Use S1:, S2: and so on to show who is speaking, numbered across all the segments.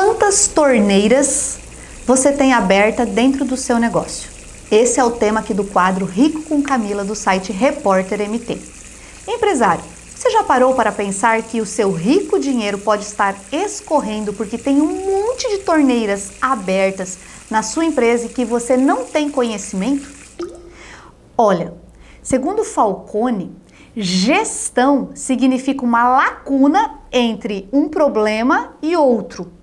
S1: Quantas torneiras você tem aberta dentro do seu negócio? Esse é o tema aqui do quadro Rico com Camila do site Repórter MT. Empresário, você já parou para pensar que o seu rico dinheiro pode estar escorrendo porque tem um monte de torneiras abertas na sua empresa e que você não tem conhecimento? Olha, segundo Falcone, gestão significa uma lacuna entre um problema e outro.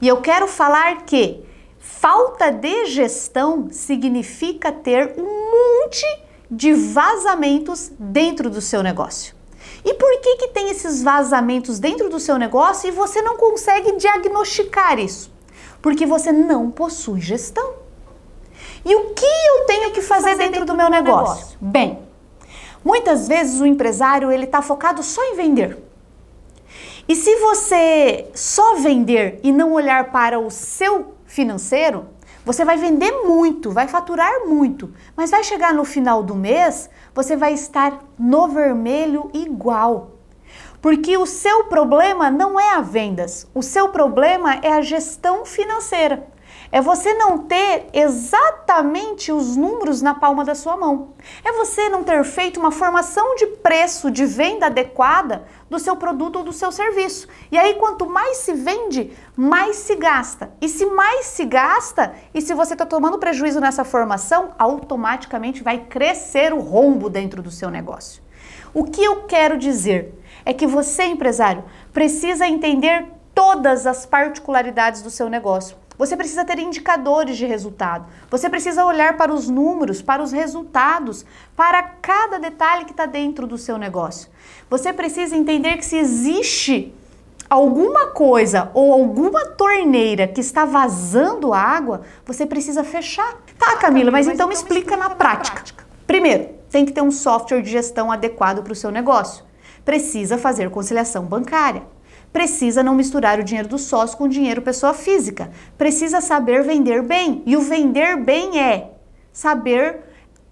S1: E eu quero falar que falta de gestão significa ter um monte de vazamentos dentro do seu negócio. E por que que tem esses vazamentos dentro do seu negócio e você não consegue diagnosticar isso? Porque você não possui gestão. E o que eu tenho que fazer, fazer dentro, dentro, do meu negócio? negócio? Bem, muitas vezes o empresário ele está focado só em vender. E se você só vender e não olhar para o seu financeiro, você vai vender muito, vai faturar muito, mas vai chegar no final do mês, você vai estar no vermelho igual. Porque o seu problema não é a vendas, o seu problema é a gestão financeira. É você não ter exatamente os números na palma da sua mão. É você não ter feito uma formação de preço de venda adequada do seu produto ou do seu serviço. E aí, quanto mais se vende, mais se gasta. E se mais se gasta, e se você está tomando prejuízo nessa formação, automaticamente vai crescer o rombo dentro do seu negócio. O que eu quero dizer é que você, empresário, precisa entender todas as particularidades do seu negócio você precisa ter indicadores de resultado. Você precisa olhar para os números, para os resultados, para cada detalhe que está dentro do seu negócio. Você precisa entender que se existe alguma coisa ou alguma torneira que está vazando água, você precisa fechar. Tá, Camila, mas, então, então me explica, na, prática. na prática. Primeiro, tem que ter um software de gestão adequado para o seu negócio. Precisa fazer conciliação bancária precisa não misturar o dinheiro do sócio com o dinheiro pessoa física. Precisa saber vender bem. E o vender bem é saber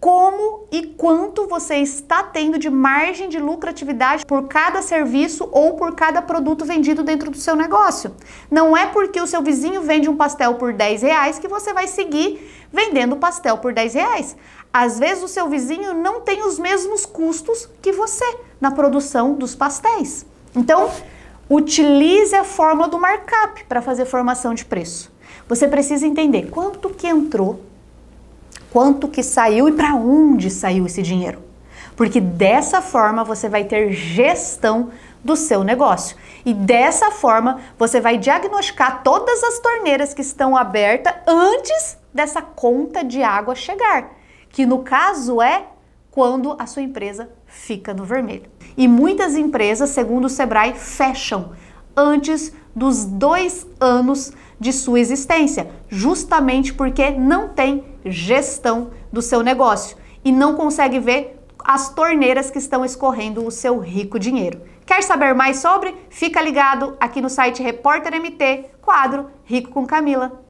S1: como e quanto você está tendo de margem de lucratividade por cada serviço ou por cada produto vendido dentro do seu negócio. Não é porque o seu vizinho vende um pastel por 10 reais que você vai seguir vendendo pastel por 10 reais. Às vezes o seu vizinho não tem os mesmos custos que você na produção dos pastéis. Então, Utilize a fórmula do markup para fazer formação de preço. Você precisa entender quanto que entrou, quanto que saiu e para onde saiu esse dinheiro. Porque dessa forma você vai ter gestão do seu negócio. E dessa forma você vai diagnosticar todas as torneiras que estão abertas antes dessa conta de água chegar, que no caso é quando a sua empresa fica no vermelho. E muitas empresas, segundo o Sebrae, fecham antes dos dois anos de sua existência, justamente porque não tem gestão do seu negócio e não consegue ver as torneiras que estão escorrendo o seu rico dinheiro. Quer saber mais sobre? Fica ligado aqui no site Repórter MT, quadro Rico com Camila.